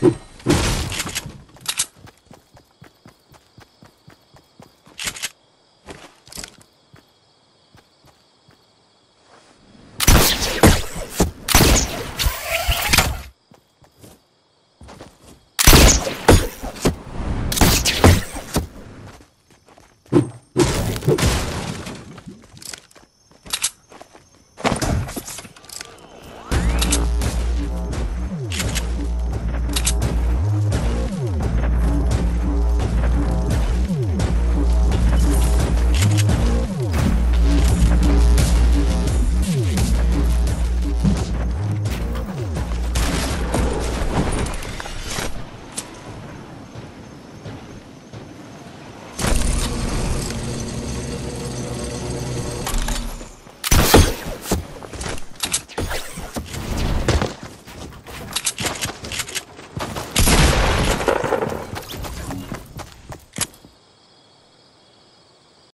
you